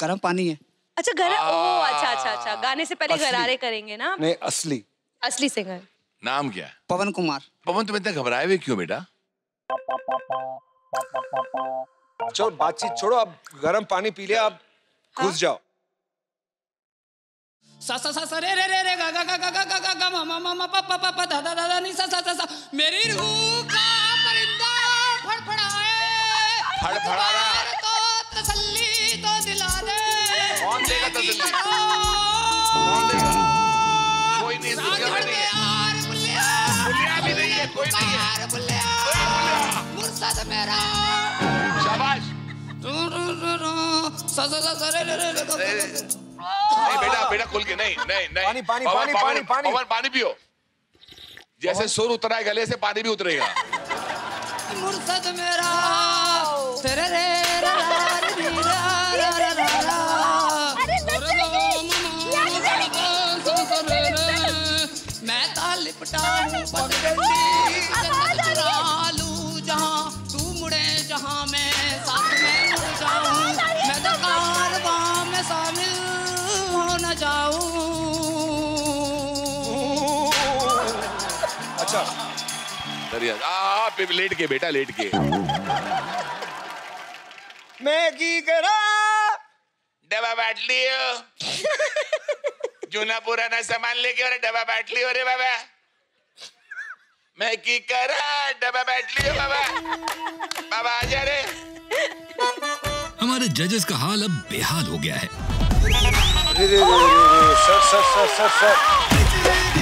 गर्म पानी है अच्छा गरा ओ अच्छा अच्छा अच्छा गाने से पहले गरारे करेंगे ना नहीं असली असली सिंगर नाम क्या है पवन कुमार पवन तुम इतना घबराए हुए क्यों बेटा चलो बातचीत छोड़ो अब गर्म पानी पी लिया अब घुस जाओ सा सा सा रे रे रे रे गा गा गा गा गा गा गा मा मा मा पा पा पा दा दा दा नी सा सा सा मेरी रु नहीं बेटा बेटा के नहीं नहीं नहीं। पानी पानी पानी पानी पानी। पानी पियो। जैसे सुर उतरा गले से पानी भी उतरेगा। मुर्शद मेरा। तेरे रे मैं तालिपटा दरिया लेट के बेटा लेट के मैं की करा। डब्बा बांट लियो। जूना पुराना सामान लेके और डब्बा बांट लियो रे बाबा। मैं की करा डब्बा बांट लियो बाबा। बाबा आ जा रे। हमारे जजेस का हाल अब बेहाल हो गया है। रे रे रे रे रे sir sir sir sir sir.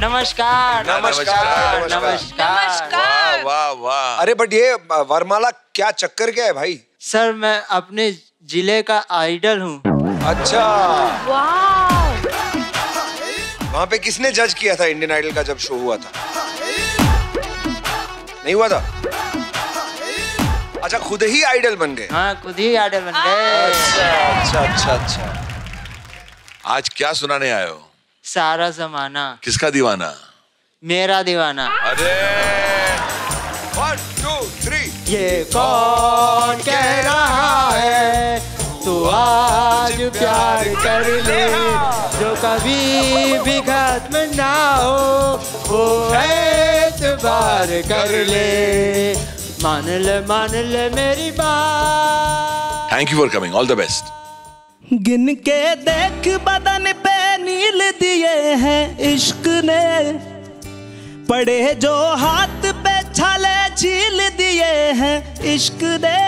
नमस्कार नमस्कार, नमस्कार। नमस्कार। वाह वाह वाह। अरे बट ये वरमाला क्या चक्कर क्या है भाई? सर मैं अपने ज़िले का आइडल हूँ। अच्छा। वाह वहाँ पे किसने जज किया था इंडियन आइडल का जब शो हुआ था? नहीं हुआ था? अच्छा खुद ही आइडल बन गए। हाँ खुद ही आइडल बन गए। अच्छा अच्छा अच्छा अच्छा। आज क्या सुनाने आए हो? सारा जमाना। किसका दीवाना? मेरा दीवाना। अरे! वन टू थ्री ये कौन कह रहा है? तू आज प्यार कर ले। जो कभी भी खत्म ना हो वो एतबार कर ले। मान ले मान ले मेरी बात। Thank you for coming all the best गिन के देख बदन पे नील दिए हैं इश्क ने। पड़े जो हाथ पे छाले झील दिए हैं इश्क ने।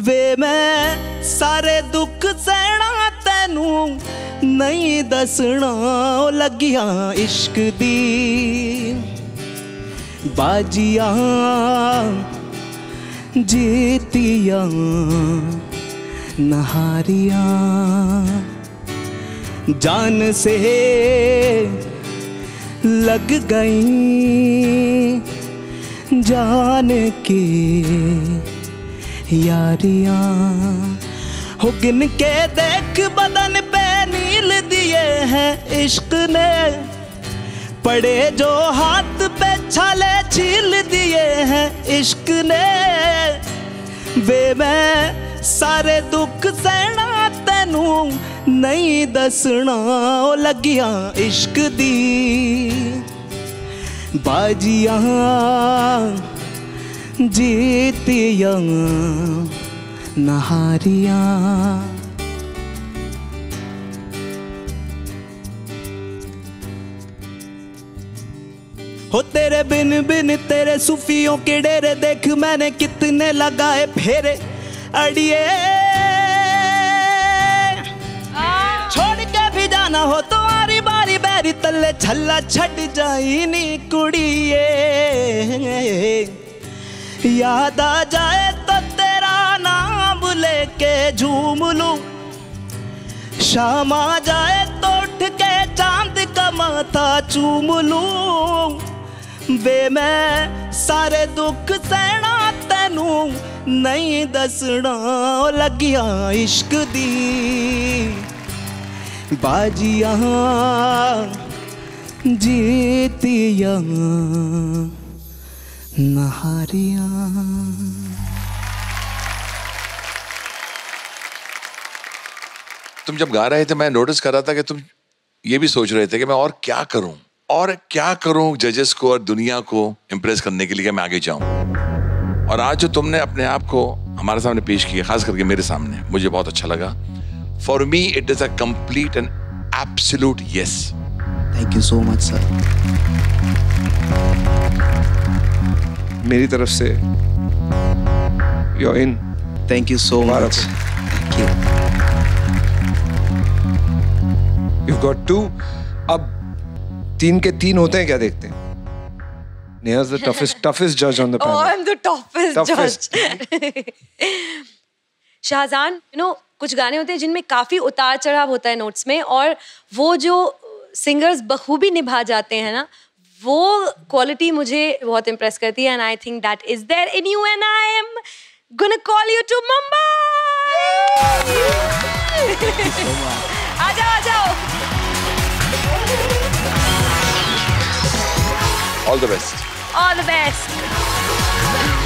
वे मैं सारे दुख सहना तेनू नहीं दसना लगिया इश्क दी। बाजिया जीतिया, नहारिया। जान से लग गई जान के यारियाँ। हो गिन के देख बदन पे नील दिए हैं इश्क ने। पड़े जो हाथ पे छाले छील दिए हैं इश्क ने। वे मैं सारे दुख सहना तेनू नहीं दसना लगिया इश्क दी। बाजिया जीतिया, नहारिया। हो तेरे बिन बिन तेरे सूफियों के डेरे, देख मैंने कितने लगाए फेरे, अड़िए। जाना हो तो आरी बारी बैरी तले छल्ला छड़ जाई नी कुड़िए याद आ जाए तो तेरा नाम लेके झूम लूँ शाम आ जाए तो उठ के चाँद का माथा चूम लूँ वे मैं सारे दुख सहना तेनू, नहीं दसना लगिया इश्क दी। बाजिया नहारियाँ तुम जब गा रहे थे, मैं नोटिस कर रहा था कि तुम ये भी सोच रहे थे कि मैं और क्या करूँ? और क्या करूँ जजेस को और दुनिया को इम्प्रेस करने के लिए मैं आगे जाऊँ? और आज जो तुमने अपने आप को हमारे सामने पेश किया, खास करके मेरे सामने, मुझे बहुत अच्छा लगा। For me, it is a complete and absolute yes. Thank you so much, sir. मेरी तरफ से you're in. Thank you so much. Thank you. You've got two. अब तीन के तीन होते हैं क्या देखते हैं? Neha's the toughest, toughest judge on the panel. Oh, I'm the toughest, toughest. judge. Shahjahan you know कुछ गाने होते हैं जिनमें काफ़ी उतार चढ़ाव होता है नोट्स में और वो जो सिंगर्स बखूबी निभा जाते हैं ना वो क्वालिटी मुझे बहुत इम्प्रेस करती है and I think that is there in you and I am gonna call you to Mumbai आ जाओ आ जाओ all the best all the best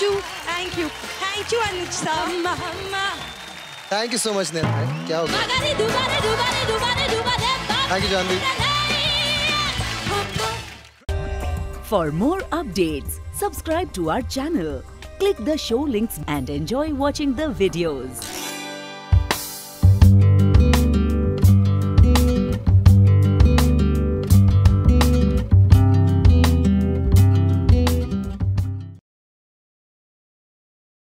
you, thank you, thank you, Anushka. Um, thank you so much, Neha. Thank you, Janvi. For more updates, subscribe to our channel, click the show links and enjoy watching the videos.